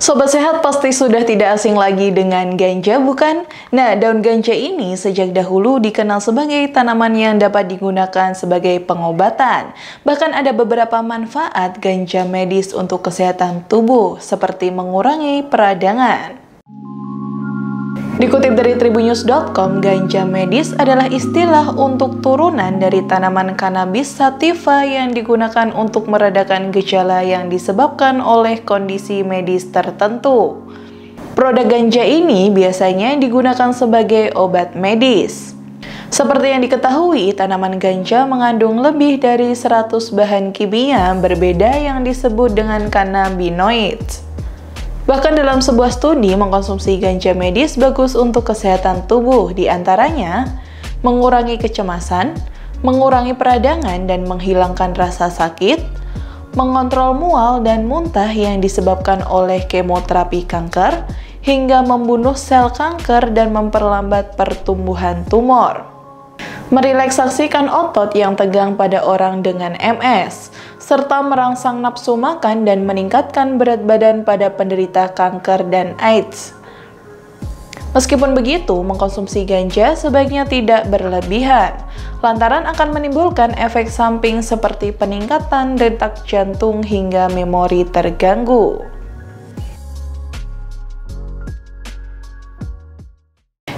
Sobat sehat pasti sudah tidak asing lagi dengan ganja, bukan? Nah, daun ganja ini sejak dahulu dikenal sebagai tanaman yang dapat digunakan sebagai pengobatan. Bahkan ada beberapa manfaat ganja medis untuk kesehatan tubuh, seperti mengurangi peradangan. Dikutip dari tribunnews.com, ganja medis adalah istilah untuk turunan dari tanaman cannabis sativa yang digunakan untuk meredakan gejala yang disebabkan oleh kondisi medis tertentu. Produk ganja ini biasanya digunakan sebagai obat medis. Seperti yang diketahui, tanaman ganja mengandung lebih dari 100 bahan kimia berbeda yang disebut dengan cannabinoids. Bahkan dalam sebuah studi, mengkonsumsi ganja medis bagus untuk kesehatan tubuh, di antaranya mengurangi kecemasan, mengurangi peradangan dan menghilangkan rasa sakit, mengontrol mual dan muntah yang disebabkan oleh kemoterapi kanker, hingga membunuh sel kanker dan memperlambat pertumbuhan tumor merelaksasikan otot yang tegang pada orang dengan MS, serta merangsang nafsu makan dan meningkatkan berat badan pada penderita kanker dan AIDS. Meskipun begitu, mengkonsumsi ganja sebaiknya tidak berlebihan, lantaran akan menimbulkan efek samping seperti peningkatan detak jantung hingga memori terganggu.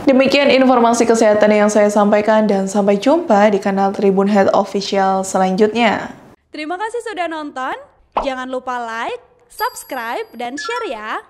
Demikian informasi kesehatan yang saya sampaikan dan sampai jumpa di kanal Tribun Head Official selanjutnya. Terima kasih sudah nonton. Jangan lupa like, subscribe, dan share ya.